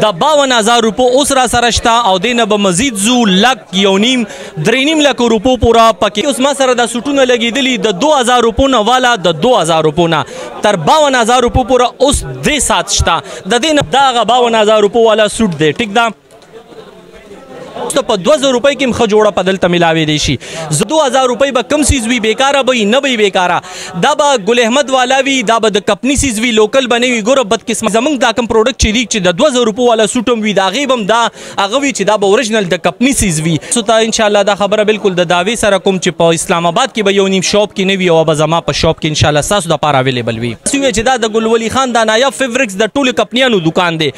دا باون هزار روپو اوس را سره شته او دینه به مزید زو لک یو نیم درې نیم لک روپو پورا پکې اوس ما سره دا سټونه لګیدلی د 2000 روپو نه والا د 2000 روپو نه تر باون هزار روپو پورا اوس دې سات شته د دینه دا غ باون هزار روپو والا سټ دی ټیک ده ته په 2000 روپۍ کې مخه جوړه په دلته ملاوي دي شي زه 2000 روپۍ به کم سیز وی بیکاره به نه وی بیکاره دا به ګل احمد والا وی دا به د کپنی سیز وی لوکل بنوي ګور بد قسم زمنګ دا کم پروډکټ چې دی چې د 2000 روپو والا سوټم وی دا غیبم دا هغه وی چې دا به اوریجنل د کپنی سیز وی سو ته ان شاء الله دا خبره بالکل د داوی سره کوم چې په اسلام آباد کې به یو نیم شاپ کې نه وی او به زما په شاپ کې ان شاء الله تاسو د پاره اویلیبل وی سوی چې دا د ګل ولی خان دا نایاب فیبرکس د ټولو کپنیانو دکان دی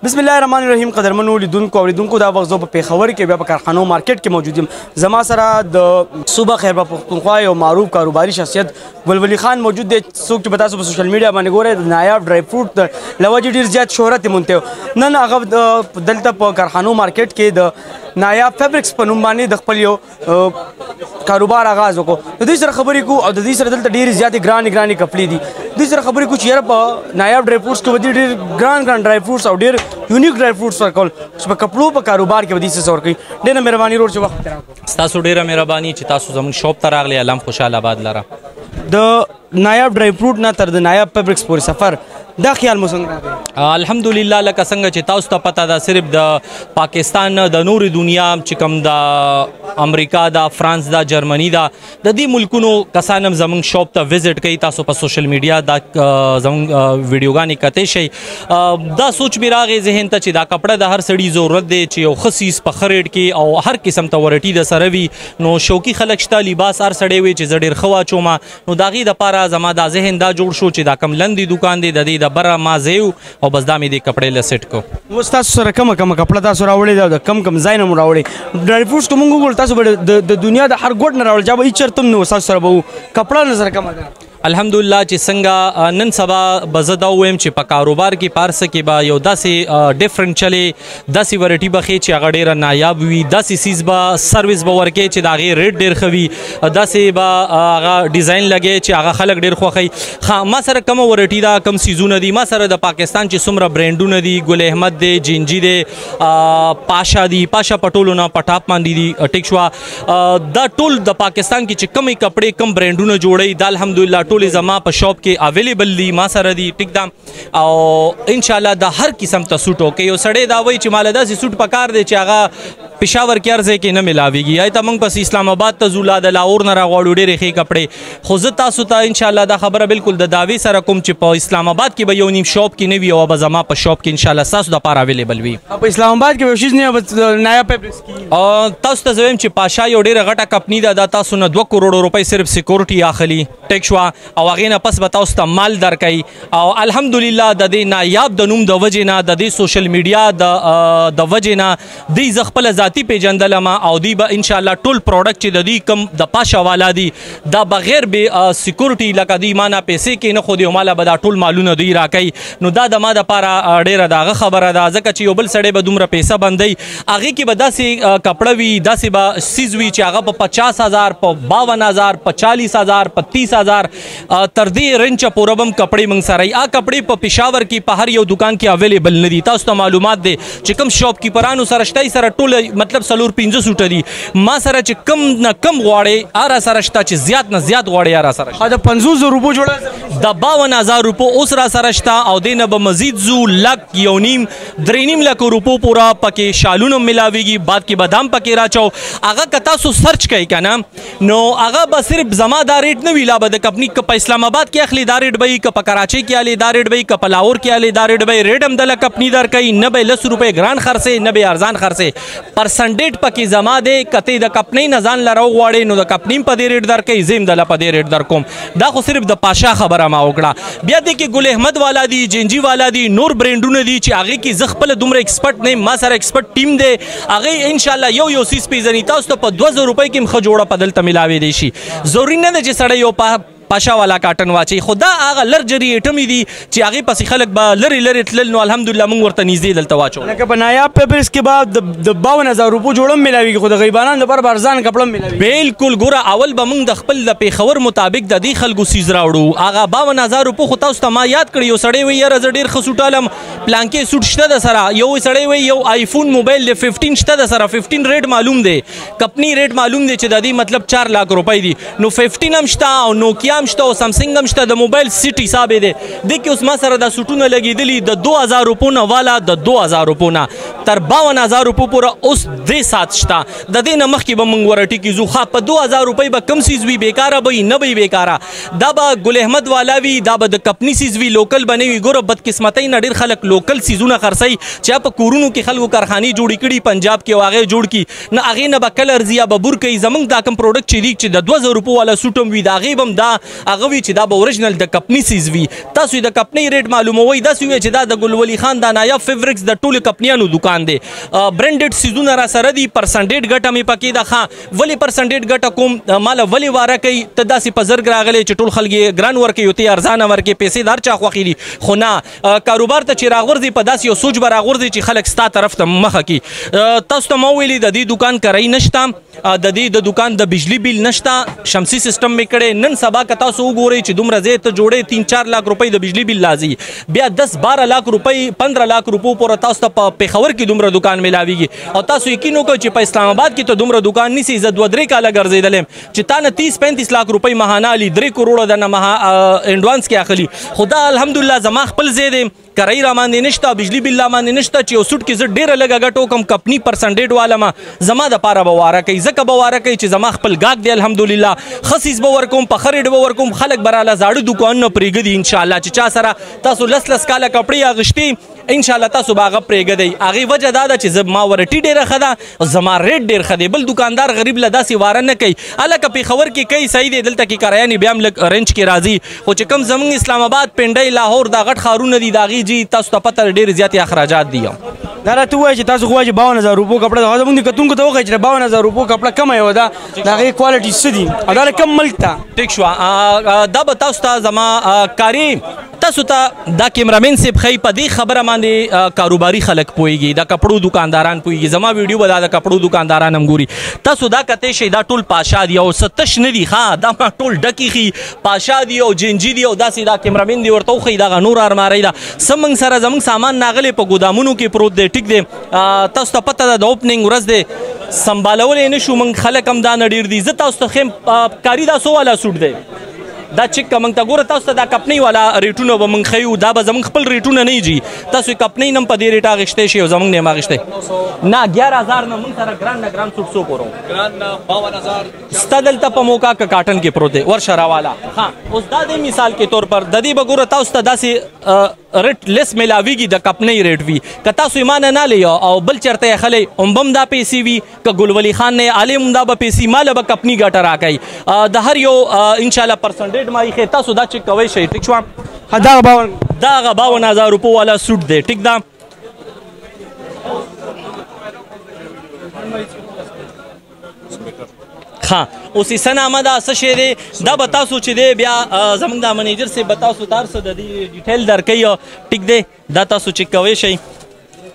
بسم الله الرحمن الرحیم قدرمنو لیدونکو او لیدونکو دا وخت زه په پیښور کې بیا په کارخانو مارکیټ کې موجود یم زما سره د صوبه خیر په پښتونخوا یو معروف کاروباري شخصیت ګل ولی خان موجود دی څوک چې په تاسو په سوشل میډیا باندې ګورئ د نایاب ډرای فروټ د لوجې ډیر زیات شهرت مونته نن هغه دلته په کارخانو مارکیټ کې د نایاب فیبرکس په نوم باندې د خپل یو کاروبار آغاز وکړو د دې سره خبرې کو او د دې سره دلته ډېر زیاتې ګران ګران کپلې دي د دې سره خبرې کو چې یاره په نایاب ډرای فروټس کې ودی ډېر ګران ګران ډرای فروټس او ډېر یونیک ډرای فروټس ورکول چې په کپلو په کاروبار کې ودی څه ور کوي ډېر مهرباني ورور چې وخت راکو تاسو ډېر مهرباني چې تاسو زموږ شاپ ته راغلي الم خوشاله آباد لره د نایاب ډرای فروټ نه تر د نایاب فابریکس پورې سفر دا خیال مو څنګه راغی الحمدلله لکه څنګه چې تاسو ته پته ده صرف د پاکستان د نوري دنیا چې کوم د امریکا دا فرانس دا جرمني دا د دې ملکونو کسان هم زمونږ شاپ ته وزټ کوي تاسو په سوشل میډیا دا زمونږ ویډیوګانې کته شي دا سوچ به راغی ذهن ته چې دا کپڑا د هر سړي ضرورت دی چې یو خصیص په خریډ کې او هر قسم ته ورټي د سره وي نو شوقي خلک شته لباس هر سړی وي چې زړه ډیر خوا چوما نو دا غي د پاره زما دا ذهن دا جوړ شو چې دا کم لندې دکان دی د دې د بره ما زیو او بس دا مې دې کپړې لسټ کو نو تاسو سره کومه کومه کپړه تاسو راوړې دا د کم کم ځای نه راوړې ډرای فروټس کوم ګول تاسو به د دنیا د هر ګډ نه راوړل چې به چرتم نو تاسو سره به کپړه نه سره کومه الحمدلله چې څنګه نن سبا بزدا ویم چې په کاروبار کې پارسه کې با یو داسې ډیفرنٹ چلی داسې ورټي به خې چې هغه ډیره نایاب وي داسې سیز به سرویس به ورکې چې دا غي ریټ ډیر خوي داسې به هغه ډیزاین لګي چې هغه خلک ډیر خوخي خا ما سره کوم ورټي دا کم سیزونه دي ما سره د پاکستان چې څومره برانډونه دي ګل احمد دی جنجي دی پاشا دی پاشا پټولو نه پټاپ باندې دي ټیک شو دا ټول د پاکستان کې چې کمی کپڑے کم برانډونه جوړي دا الحمدلله ټول زما په شاپ کې اویلیبل دي ما سره دي ټیک دا او ان شاء الله د هر قسم ته سوټ وکي یو سړی دا وای چې مال داسې سوټ پکار دی چې هغه پېښور کې ارزه کې نه ملاويږي یا ته موږ پس اسلام آباد ته زولا د لاور نه راغوړو ډېرې خې کپړې خو زه تاسو ته ان شاء الله دا خبره بالکل د داوی سره کوم چې په اسلام آباد کې به یو نیم شاپ کې نه وي او به زما په شاپ کې ان شاء الله تاسو د پاره اویلیبل وي په اسلام آباد کې به شیز نه به نایا پیپرس کې او تاسو ته زویم چې پاشا یو ډېر غټه کمپنی ده دا تاسو نه 2 کروڑ روپۍ صرف سکیورټي اخلي ټیک شو او هغه نه پس به تاسو ته مال درکای او الحمدلله د دې نایاب د نوم د وجې نه د دې سوشل میډیا د د وجې نه د ز خپل ذاتی پیجندل ما او دی به ان شاء الله ټول پروډکټ چې د دې کم د پاشه والا دی دا بغیر به سکیورټي لکه دی مانا پیسې کې نه خو دی مال به دا ټول مالونه دی راکای نو دا د ما د پاره ډیره داغه خبره ده ځکه چې یو بل سړی به دومره پیسې بندي هغه کې به داسې کپړه وي داسې به سیز وي چې هغه په 50000 په 52000 په 40000 په 30000 تر دې رنچ پورې بم کپړې مونږ سره ای کپړې په پېښور کې په هر یو دکان کې اویلیبل نه دي تاسو ته معلومات دي چې کوم شاپ کیپرانو سره شته سره ټول مطلب سلور 15 سوټ دي ما سره چې کم نه کم غواړي ارا سره شته چې زیات نه زیات غواړي ارا سره شته دا 500 روپو جوړه دا 52000 روپو اوس را سره شته او دینه به مزید زو لک یو نیم درې نیم لکه روپو پورا پکې شالونه ملاويږي بعد کې بادام پکې راچاو هغه کتا سو سرچ کوي کنه نو هغه به صرف زما دا ریټ نه وی لا به د کمپنی ک په اسلام آباد کې اخلي دا ریټ به ک په کراچي کې علي دا ریټ به ک په لاهور کې علي دا ریټ به ریټ هم د کمپنی در کوي نه به 10 روپے ګران خرڅه نه به ارزان خرڅه پرسنټیج پکې زما دی کته د کپنی نه ځان لره غواړي نو د کپنیم په دې ریټ درکې زیم د لپه دې ریټ در کوم دا خو صرف د پاشا خبره ما وکړه بیا دې کې ګل احمد والا دی جنجی والا دی نور برانډونه دي چې هغه کې زه خپل دومره ایکسپرت نه ما سره ایکسپرت ټیم دی هغه ان شاء الله یو یو سیس پیژني تاسو ته په 2000 روپۍ کې مخه جوړه پدل ته ملاوي دي شي ضروري نه ده چې سړی یو پاشا والا کاټن واچي خو دا هغه لرجري ایټمې دي چې هغه پسې خلک به لری لری تلل نو الحمدلله موږ ورته نږدې دلته واچو لکه په نایاب پیپرز کې به د 52000 روپو جوړم ملاوي خو د غیبانان لپاره برزان کپړم ملاوي بالکل ګوره اول به موږ د خپل د پیښور مطابق د دې خلکو سیز راوړو هغه 52000 روپو خو تاسو ته ما یاد کړی یو سړی وی یاره زه ډیر خسوټالم پلانکې سوټ شته د سره یو سړی وی یو آیفون موبایل د 15 شته د سره 15 ریټ معلوم دی کپنی ریټ معلوم دی چې د دې مطلب 4 لک روپۍ دي نو 15 هم شته او نوکیا هم شته او سامسنګ هم شته د موبایل سیټ حساب دی د کې اوس ما سره د سټونه لګیدلی د 2000 روپو نه والا د 2000 روپو نه تر 52000 روپو پورې اوس دې سات شته د دې نه مخکې به مونږ ورټی کیزو خا په 2000 روپۍ به کم سیز وی بیکاره به نه به بیکاره دا به ګل احمد والا وي دا به د کپنی سیز وي لوکل به نه وي ګوره بدقسمتۍ نه ډېر خلک لوکل سیزونه خرڅوي چې هغه په کورونو کې خلکو کارخانې جوړې کړي پنجاب کې او هغه یې جوړ کړي نه هغې نه به کلر ځي یا به بور کوي زموږ دا کوم پروډکټ چې لیک چې د دوه زره روپو والا سوټ هم وي د هغې به هم دا هغه وي چې دا به اورجنل د کپنی سیز وي تاسو یې د کپنۍ ریټ معلوموئ داسې ووایئ چې دا د ګل ولي خان دا نایاب فیبرکس د ټولو کپنیانو دوکان دی برنډډ سیزونه راسره دي پرسنټېډ ګټه مې پکې ده ښه ولی پرسنټیټ ګټه کوم مال ولی واره کوي ته داسې په زرګ راغلی چې ټول خلک ګران ورکي یو ته ارزانه ورکي پیسې دار چا خوخي دي خو نه کاروبار ته چې راغورځي په داسې یو سوچ به راغورځي چې خلک ستا طرف ته مخه کی تاسو ته مو ویلي د دې دکان کرای نشته د دې د دکان د بجلی بیل نشته شمسي سیستم می کړي نن سبا که تاسو وګورئ چې دومره زه ته جوړې 3 4 لک روپۍ د بجلی بیل لازي بیا 10 12 لک روپۍ 15 لک روپو پر تاسو ته په پیښور کې دومره دکان ملاويږي او تاسو یقین وکړئ چې په اسلام آباد کې ته دومره دکان نیسی زه دوه درې کاله ګرځېدلم چې تا نه تیس پینتیس لاک روپۍ ماهانه علي درې کروړه د نه مها انډوانس کې اخلي خو دا الحمدلله زما خپل ځای دی کرای را باندې نشته بجلی بل را باندې نشته چې اوسټ کې زه ډیره لګه غټو کم کمپنی پرسنټیټ والم زما د پاره بواره کوي زکه بواره کوي چې زما خپل گاګ دی الحمدلله خصیص به ورکوم په خریډ به ورکوم خلک براله زاړه دکان نه پریګدي ان شاء الله چې چا سره تاسو لس لس کاله کپڑے اغشتي ان شاء الله تاسو باغ پرېګدی هغه وجه دا ده چې زما ورټی ډیره خدا زما ریټ ډیر خدی بل دکاندار غریب له داسې واره نه کوي الکه په خبر کې کوي صحیح دی دلته کې کرایه نه بیا ملک رنج کې راځي خو چې کم زمون اسلام آباد پنډای لاهور دا غټ خارونه دي داغي جی تاسو ته پته ډیر زیات اخراجات دي دا راته وایي چې تاسو غواړئ 52000 روپو کپڑا دا موږ کتونکو ته وایي چې 52000 روپو کپڑا کم یو دا دا غي کوالټي سدي دا کم ملک تا ټیک شو دا به تاسو ته زما کاری تاسو ته دا کیمرا مین صاحب خی په دې خبره باندې کاروباري خلک پويږي دا کپړو دکانداران پويږي زما ویډیو به دا کپړو دکانداران هم ګوري تاسو دا کته شي دا ټول پاشا دی او ستش نه دی ښا دا ما ټول ډکی خي پاشا دی او جنجي دی او داسې دا کیمرا مین دی ورته خو دا نور ارماري دا سمنګ سره زمنګ سامان ناغلي په ګودامونو کې پروت دی ټیک دی تاسو ته پته ده د اوپننګ ورځ دی سمبالول نه شو من خلک هم دا نډیر دي زه تاسو ته خیم کاری دا سو والا سوټ دی دا چک که موږ ته ګوره تاسو ته دا کپنۍ والا ریټونه به موږ ښیو دا به زموږ خپل ریټونه نه جي تاسو کپنۍ نم په دې ریټ اخیستی شي او زموږ نه هم اخیستی نه ګیاره هزار نه موږ سره ګران نه ګران سوټ څو پورو ګران نه باون هزار ستا دلته په موقع که کاټن کې پروت دی ورشه راواله ها اوس دا د مثال کې طور پر د دې به ګوره تاسو ته داسې رټ لیس ملاویږي د کپنۍ ریټ وی که تاسو ایمان نه لې او بل چرته یې خلې هم بم دا پیسې وی که ګل ولی خان نه عالم دا به پیسې مال به کپنی ګټه راکای د هر یو ان شاء الله پرسنټیج ما یې تاسو دا چک کوي شي ټیک شو دا باون دا غ 52000 روپو والا سوټ دی ټیک دا ښه اوسیسه نامه دا څه شی دی دا به تاسو چې دی بیا زمونږ د منیجر صاحب به تاسو ته هر څه د دې ډیټیل درکوي ټیک دی دا تاسو چک کوی شئ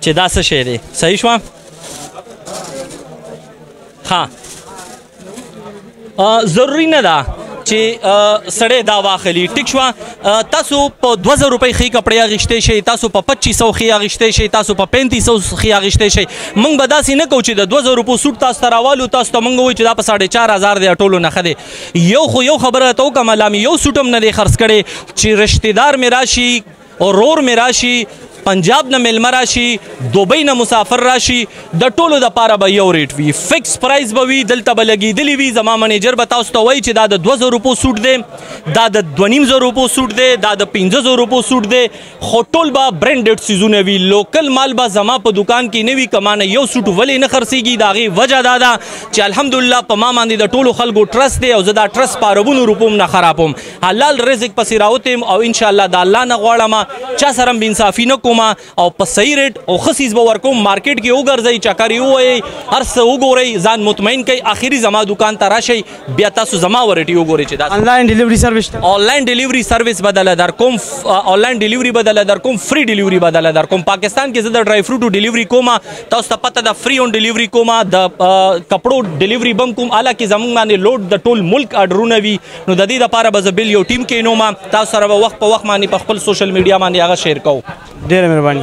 چې دا څه شی دی صحیح شوه ښه ضروري نه ده چې سړی دا واخلي ټیک شوه تاسو په 2000 روپۍ خې کپڑے اغشته شي تاسو په 2500 خې اغشته شي تاسو په 3500 خې اغشته شي موږ به داسې نه کو چې د 2000 روپو سوټ تاسو ته راوالو تاسو ته موږ وای چې دا په 4500 دی ټولو نه خدي یو خو یو خبره ته کوم لامي یو سوټم نه دی خرڅ کړي چې رشتہ دار میراشي او رور میراشي پنجاب نه ملمه راشي دوبۍ نه مسافر راشي د ټولو د پاره به یو ریټ وي فکس پرایز به وي دلته به لګېدلی وي زما منیجر به تاسو ته وایي چې دا د 2000 روپو سوټ دی دا د 2500 روپو سوټ دی دا د 1500 روپو سوټ دی خو ټول به برانډډ سیزونه وي لوکل مال به زما په دکان کې نه وي کمانه یو سوټ ولې نه خرڅېږي دا غي وجه دا ده چې الحمدلله په ما باندې د ټولو خلکو ټرست دی او زه دا ټرست په عربونو روپو نه خرابوم حلال رزق پسې راوتم او ان شاء الله د الله نه غواړم چا سره بي انصافي نه کوم او په صحیح ریټ او خصیز به ورکوم مارکیټ کې وګرځي چکرې وایي هر څه وګوري ځان مطمئن کوي اخیری زما دکان ته راشي بیا تاسو زما ورټي وګوري چې دا انلاین ډیلیوري سرویس انلاین ډیلیوري سرویس بدل در کوم انلاین ډیلیوري بدل در کوم فری ډیلیوري بدل در کوم پاکستان کې زه د ډرای فروټو ډیلیوري کوم تاسو ته پته ده فری اون ډیلیوري کوم د کپړو ډیلیوري بم کوم الا کې زمونږ باندې لوډ د ټول ملک آرډرونه وي نو د دې لپاره به زه بل یو ټیم کینوم تاسو سره به وخت په وخت باندې په خپل سوشل میډیا باندې هغه شیر کوم ډېره مهرباني